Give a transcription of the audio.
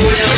Yeah.